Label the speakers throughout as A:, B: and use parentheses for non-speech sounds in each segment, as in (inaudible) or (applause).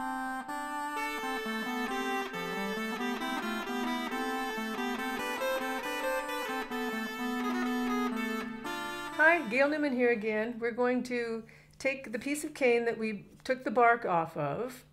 A: Hi, Gayle Neuman here again. We're going to take the piece of cane that we took the bark off of,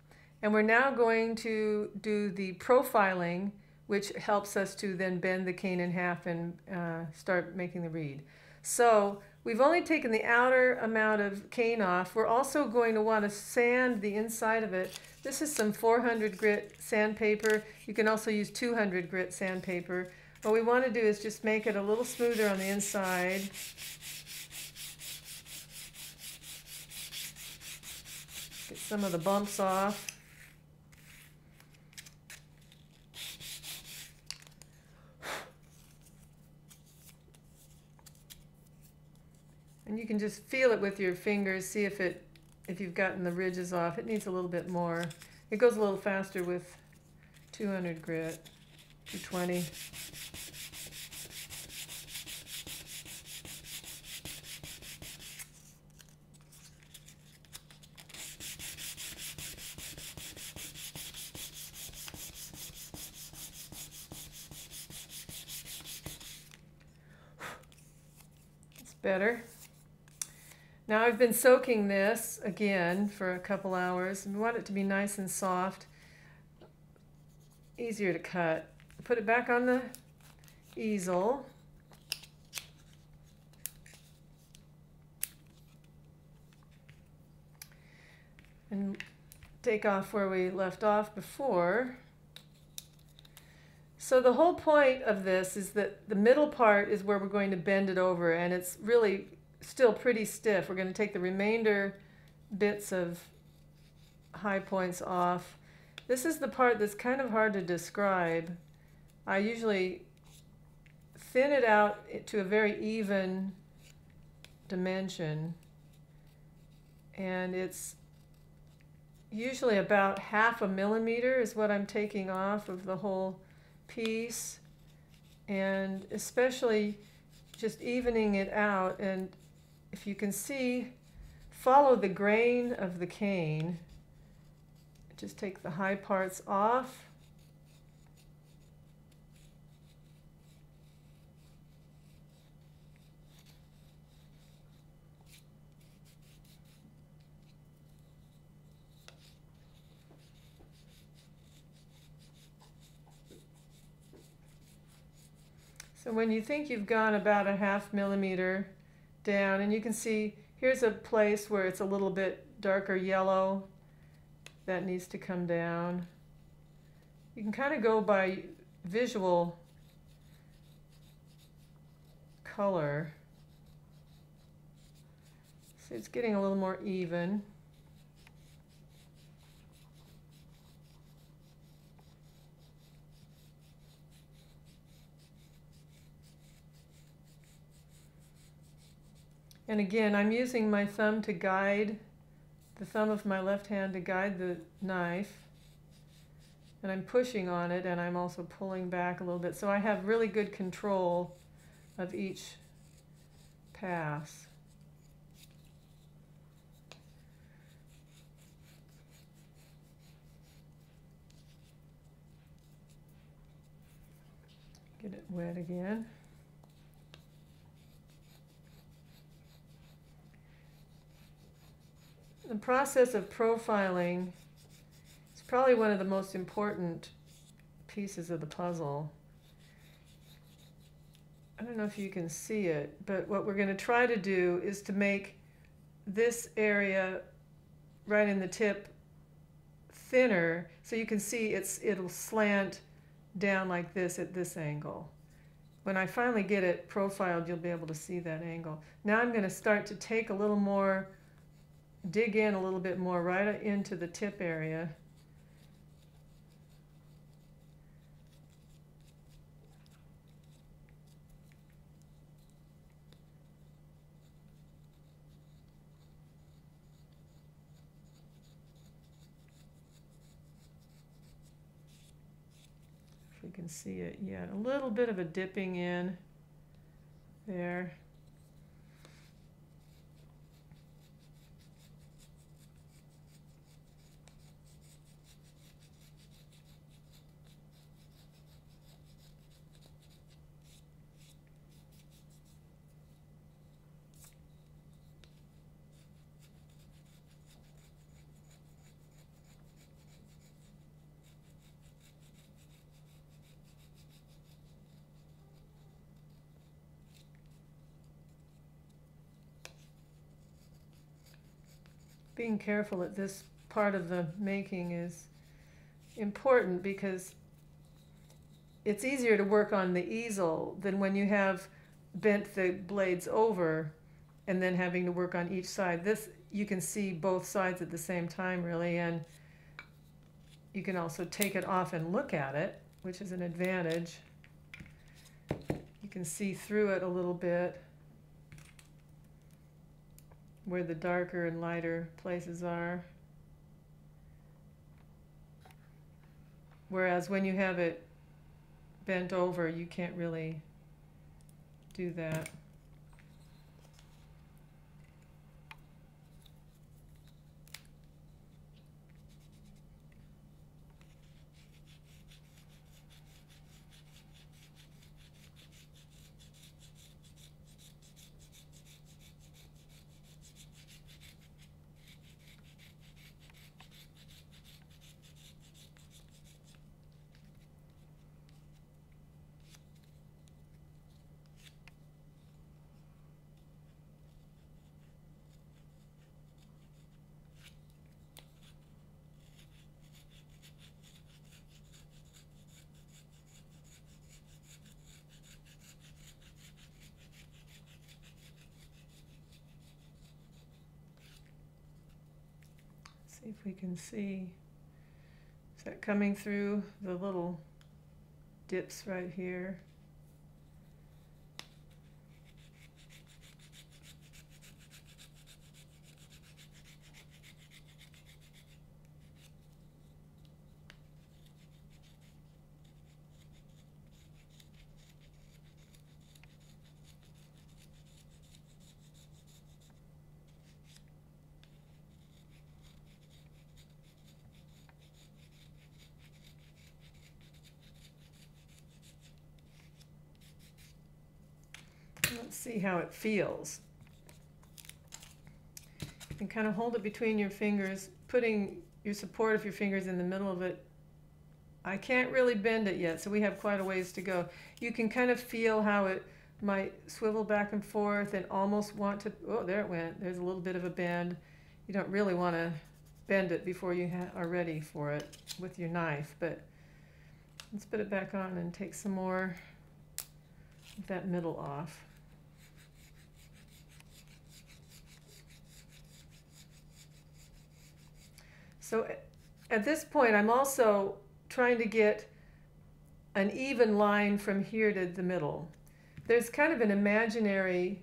A: and we're now going to do the profiling, which helps us to then bend the cane in half and uh, start making the reed. So we've only taken the outer amount of cane off. We're also going to want to sand the inside of it. This is some 400 grit sandpaper. You can also use 200 grit sandpaper. What we want to do is just make it a little smoother on the inside. Get some of the bumps off. And you can just feel it with your fingers, see if it if you've gotten the ridges off. It needs a little bit more. It goes a little faster with 200 grit, 220. It's better. Now I've been soaking this again for a couple hours. We want it to be nice and soft, easier to cut. Put it back on the easel. And take off where we left off before. So the whole point of this is that the middle part is where we're going to bend it over and it's really still pretty stiff. We're going to take the remainder bits of high points off. This is the part that's kind of hard to describe. I usually thin it out to a very even dimension and it's usually about half a millimeter is what I'm taking off of the whole piece and especially just evening it out and if you can see, follow the grain of the cane. Just take the high parts off. So when you think you've gone about a half millimeter down and you can see here's a place where it's a little bit darker yellow that needs to come down. You can kind of go by visual color. So it's getting a little more even. And again, I'm using my thumb to guide, the thumb of my left hand to guide the knife. And I'm pushing on it and I'm also pulling back a little bit. So I have really good control of each pass. Get it wet again. The process of profiling is probably one of the most important pieces of the puzzle. I don't know if you can see it, but what we're going to try to do is to make this area right in the tip thinner so you can see it's it'll slant down like this at this angle. When I finally get it profiled, you'll be able to see that angle. Now I'm going to start to take a little more dig in a little bit more right into the tip area. If we can see it yet. A little bit of a dipping in there. Being careful at this part of the making is important because it's easier to work on the easel than when you have bent the blades over and then having to work on each side. This, you can see both sides at the same time really and you can also take it off and look at it, which is an advantage. You can see through it a little bit where the darker and lighter places are. Whereas when you have it bent over, you can't really do that. See if we can see. Is that coming through the little dips right here? Let's see how it feels. You can kind of hold it between your fingers, putting your support of your fingers in the middle of it. I can't really bend it yet, so we have quite a ways to go. You can kind of feel how it might swivel back and forth and almost want to, oh, there it went. There's a little bit of a bend. You don't really want to bend it before you are ready for it with your knife, but let's put it back on and take some more that middle off. So at this point, I'm also trying to get an even line from here to the middle. There's kind of an imaginary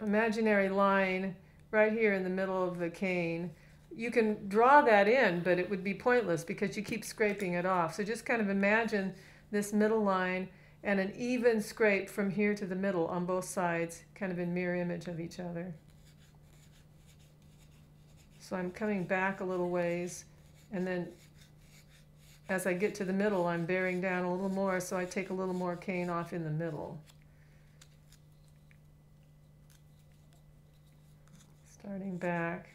A: imaginary line right here in the middle of the cane. You can draw that in, but it would be pointless because you keep scraping it off. So just kind of imagine this middle line and an even scrape from here to the middle on both sides, kind of in mirror image of each other. So I'm coming back a little ways and then as I get to the middle, I'm bearing down a little more, so I take a little more cane off in the middle. Starting back.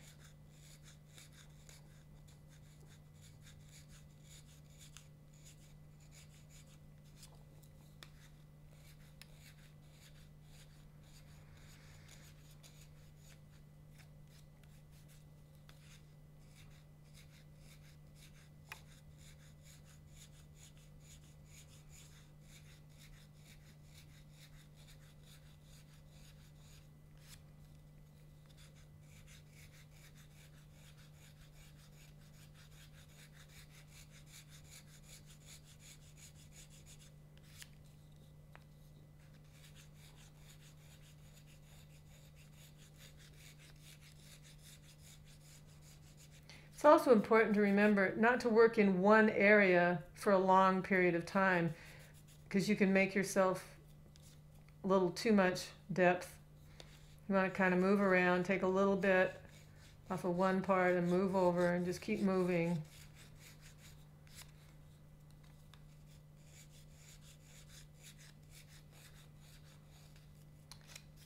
A: It's also important to remember not to work in one area for a long period of time because you can make yourself a little too much depth. You want to kind of move around, take a little bit off of one part and move over and just keep moving.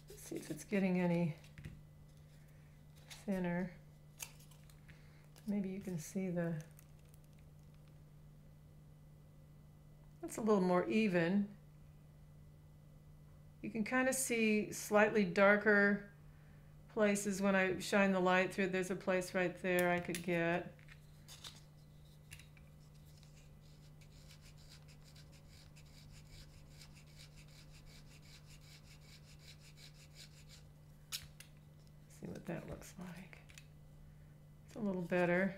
A: Let's see if it's getting any thinner. Maybe you can see the, that's a little more even. You can kind of see slightly darker places when I shine the light through, there's a place right there I could get. See what that looks like. A little better.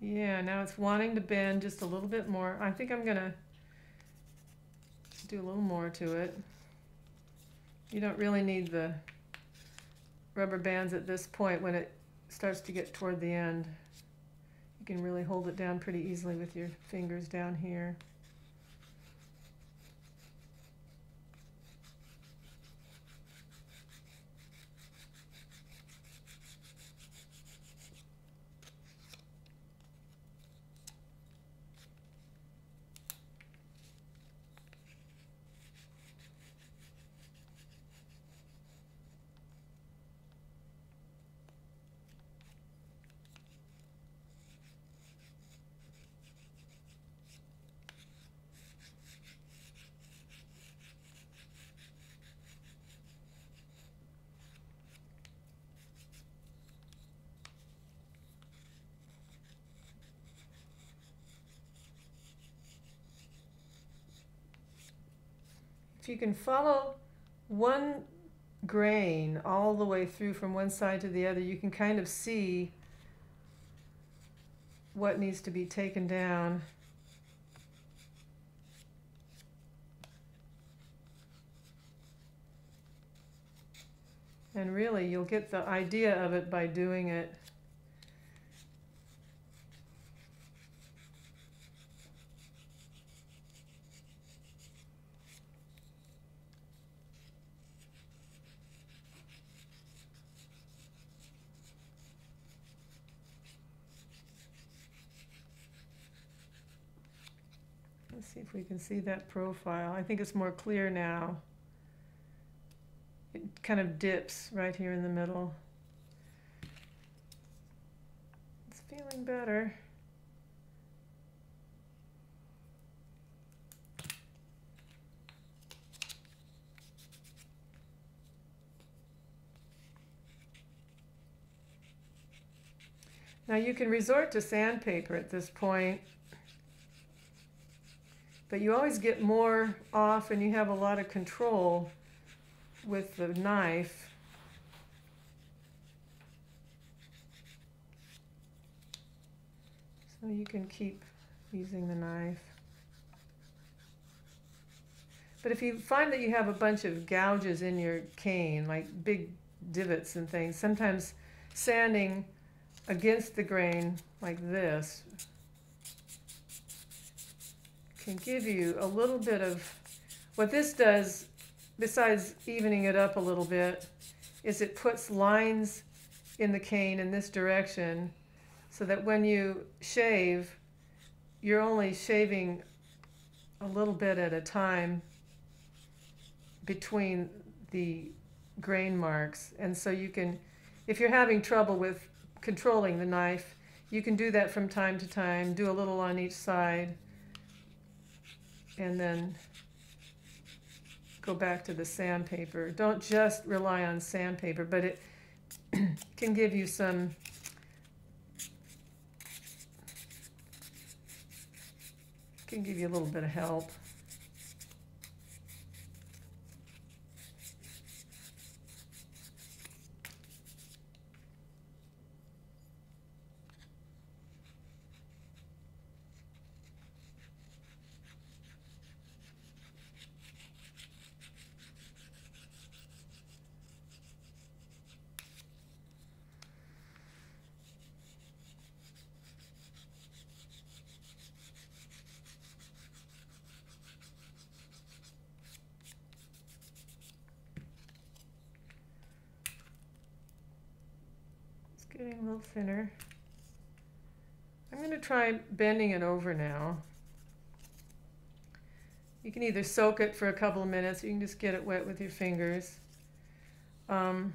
A: Yeah, now it's wanting to bend just a little bit more. I think I'm gonna do a little more to it. You don't really need the rubber bands at this point when it starts to get toward the end. You can really hold it down pretty easily with your fingers down here. If you can follow one grain all the way through from one side to the other, you can kind of see what needs to be taken down. And really, you'll get the idea of it by doing it. Let's see if we can see that profile. I think it's more clear now. It kind of dips right here in the middle. It's feeling better. Now you can resort to sandpaper at this point but you always get more off and you have a lot of control with the knife. So you can keep using the knife. But if you find that you have a bunch of gouges in your cane, like big divots and things, sometimes sanding against the grain like this can give you a little bit of, what this does, besides evening it up a little bit, is it puts lines in the cane in this direction so that when you shave, you're only shaving a little bit at a time between the grain marks. And so you can, if you're having trouble with controlling the knife, you can do that from time to time, do a little on each side, and then go back to the sandpaper. Don't just rely on sandpaper, but it (clears throat) can give you some can give you a little bit of help. Getting a little thinner. I'm going to try bending it over now. You can either soak it for a couple of minutes, or you can just get it wet with your fingers. Um,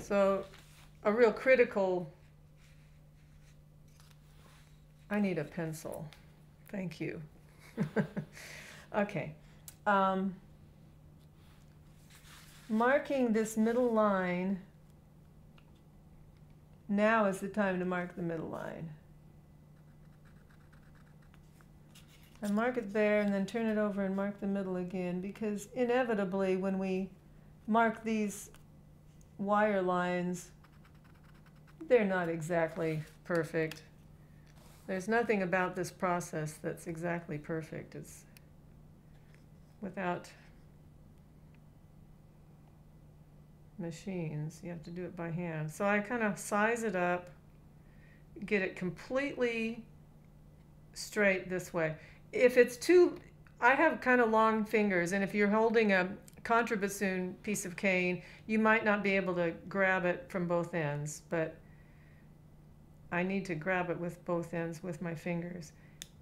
A: so a real critical, I need a pencil. Thank you. (laughs) okay. Um, marking this middle line, now is the time to mark the middle line. I mark it there and then turn it over and mark the middle again because inevitably when we mark these wire lines, they're not exactly perfect. There's nothing about this process that's exactly perfect. It's without machines. You have to do it by hand. So I kind of size it up, get it completely straight this way. If it's too, I have kind of long fingers, and if you're holding a contrabassoon piece of cane, you might not be able to grab it from both ends, but I need to grab it with both ends with my fingers.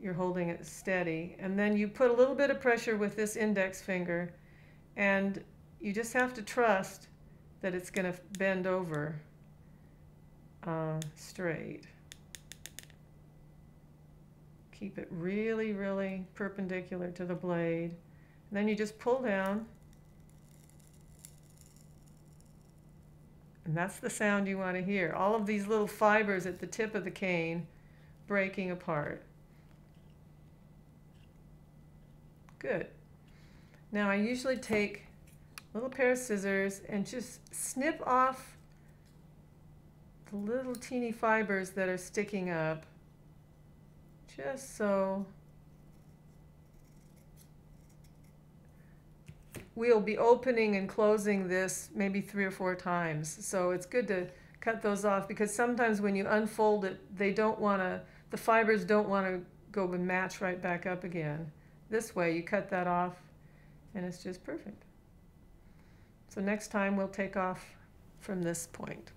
A: You're holding it steady. And then you put a little bit of pressure with this index finger, and you just have to trust that it's going to bend over uh, straight. Keep it really, really perpendicular to the blade. And then you just pull down. And that's the sound you want to hear. All of these little fibers at the tip of the cane breaking apart. Good. Now I usually take little pair of scissors and just snip off the little teeny fibers that are sticking up just so we'll be opening and closing this maybe three or four times. So it's good to cut those off because sometimes when you unfold it they don't want to the fibers don't want to go and match right back up again. This way you cut that off and it's just perfect so next time we'll take off from this point.